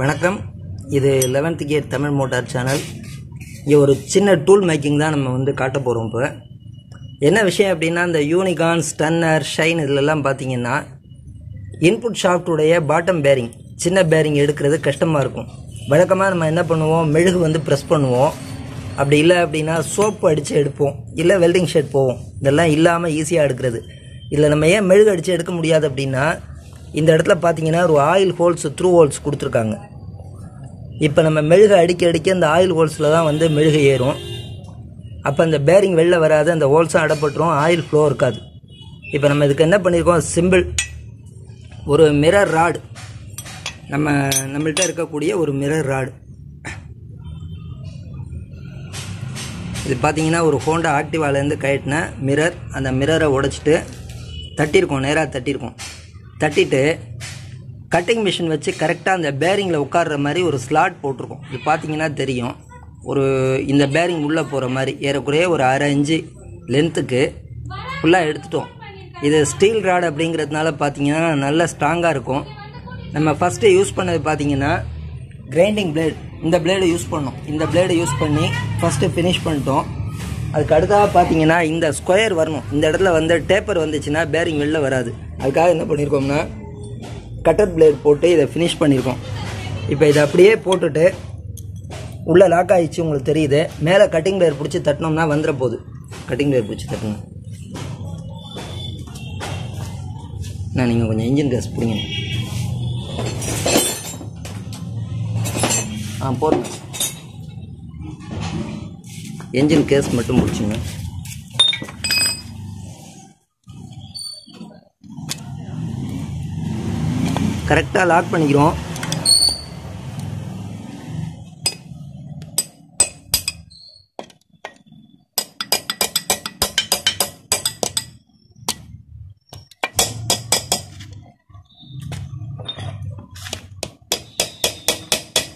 வணக்கம். இது eleventh gear Tamil motor channel இங்கே ஒரு சின்ன டூல் மேக்கிங் தான் நம்ம வந்து காட்ட போகிறோம் இப்போ. என்ன விஷயம் அப்படின்னா இந்த யூனிகான் ஸ்டன்னர் ஷைன் இதிலெல்லாம் பார்த்தீங்கன்னா இன்புட் ஷாஃப்ட்டுடைய பாட்டம் பேரிங் சின்ன பேரிங் எடுக்கிறது கஷ்டமாக இருக்கும். வழக்கமாக நம்ம என்ன பண்ணுவோம்? மெழுகு வந்து ப்ரெஸ் பண்ணுவோம். அப்படி இல்லை அப்படின்னா சோப்பு அடித்து எடுப்போம். இல்லை வெல்டிங் ஷர்ட் போவோம். இதெல்லாம் இல்லாமல் ஈஸியாக எடுக்கிறது. இதில் நம்ம ஏன் மெழுகு அடித்து எடுக்க முடியாது அப்படின்னா இந்த இடத்துல பார்த்தீங்கன்னா ஒரு ஆயில் ஹோல்ஸ் த்ரூ ஹோல்ஸ் கொடுத்துருக்காங்க. இப்போ நம்ம மெழுகை அடிக்க அடிக்க அந்த ஆயில் ஹோல்ஸில் தான் வந்து மெழுகை ஏறும். அப்போ அந்த பேரிங் வெளில வராது அந்த ஹோல்ஸும் அடப்பட்டுரும் ஆயில் ஃப்ளோ இருக்காது. இப்போ நம்ம இதுக்கு என்ன பண்ணியிருக்கோம் சிம்பிள் ஒரு மிரர் ராடு நம்ம நம்மள்கிட்ட இருக்கக்கூடிய ஒரு மிரர் ராடு இது பார்த்தீங்கன்னா ஒரு ஹோண்டா ஆக்டிவாலேருந்து கழட்டின மிரர் அந்த மிரரை உடைச்சிட்டு தட்டியிருக்கோம் நேராக தட்டியிருக்கோம். தட்டிட்டு கட்டிங் மிஷின் வச்சு கரெக்டாக அந்த பேரிங்கில் உட்கார்ற மாதிரி ஒரு ஸ்லாட் போட்டிருக்கோம். இது பார்த்தீங்கன்னா தெரியும். ஒரு இந்த பேரிங் உள்ளே போகிற மாதிரி ஏறக்குறைய ஒரு அரை இன்ச்சு லென்த்துக்கு ஃபுல்லாக எடுத்துட்டோம். இது ஸ்டீல் ராட் அப்படிங்கிறதுனால பார்த்தீங்கன்னா நல்லா ஸ்ட்ராங்காக இருக்கும். நம்ம ஃபஸ்ட்டு யூஸ் பண்ணது பார்த்தீங்கன்னா கிரைண்டிங் பிளேட் இந்த பிளேடு யூஸ் பண்ணோம். இந்த பிளேடு யூஸ் பண்ணி ஃபஸ்ட்டு ஃபினிஷ் பண்ணிட்டோம். அதுக்கு அடுத்ததாக பார்த்தீங்கன்னா இந்த ஸ்கொயர் வரணும். இந்த இடத்துல வந்து டேப்பர் வந்துச்சுன்னா பேரிங் வெளில வராது. அதுக்காக என்ன பண்ணியிருக்கோம்னா கட்டர் பிளேட் போட்டு இதை ஃபினிஷ் பண்ணியிருக்கோம் இப்போ இதை அப்படியே போட்டுட்டு உள்ளே லாக் ஆகிடுச்சு உங்களுக்கு தெரியுது. மேலே கட்டிங் பிளேயர் பிடிச்சி தட்டினோம்னா வந்துட போகுது. கட்டிங் பிளேயர் பிடிச்சி தட்டணும் நான் நீங்கள் கொஞ்சம் இன்ஜின் கேஸ் பிடிங்க. ஆ போடுங்க. என்ஜின் கேஸ் மட்டும் முடிச்சுங்க. கரெக்டாக லாக் பண்ணிக்கிறோம்.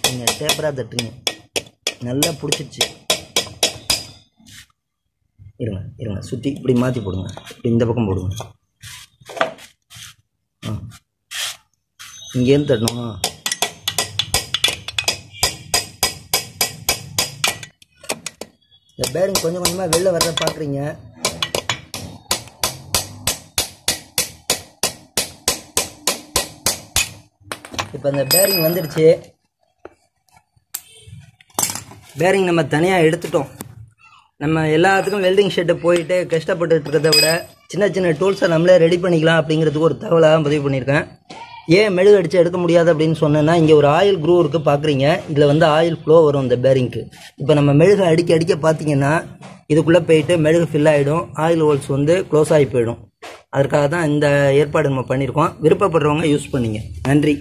நீங்கள் டேப்பராக தட்டுங்க. நல்லா பிடிச்சிருச்சு. இருங்க இருங்க சுற்றி இப்படி மாற்றி போடுங்க. இப்படி இந்த பக்கம் போடுங்க. ஆ. இங்கேருந்து தட்டணும்? இந்த பேரிங் கொஞ்சம் கொஞ்சமாக வெளில வர்ற பார்க்குறீங்க இப்போ இந்த பேரிங் வந்துடுச்சு. பேரிங் நம்ம தனியாக எடுத்துட்டோம். நம்ம எல்லாத்துக்கும் வெல்டிங் ஷெட்டு போயிட்டு கஷ்டப்பட்டு இருக்கிறத விட சின்ன சின்ன டூல்ஸை நம்மளே ரெடி பண்ணிக்கலாம் அப்படிங்கிறதுக்கு ஒரு தகவலாக பதிவு பண்ணியிருக்கேன். ஏன் மெழுகு அடித்து எடுக்க முடியாது அப்படின்னு சொன்னேன்னா இங்கே ஒரு ஆயில் க்ரூ இருக்குது பார்க்குறீங்க இதில் வந்து ஆயில் ஃப்ளோ வரும் இந்த பேரிங்க்கு இப்போ நம்ம மெழுகு அடிக்க அடிக்க பார்த்தீங்கன்னா இதுக்குள்ளே போயிட்டு மெழுகு ஃபில் ஆகிடும் ஆயில் ஹோல்ஸ் வந்து க்ளோஸ் ஆகி போயிடும். அதற்காக தான் இந்த ஏற்பாடு நம்ம பண்ணியிருக்கோம். விருப்பப்படுறவங்க யூஸ் பண்ணிங்க. நன்றி.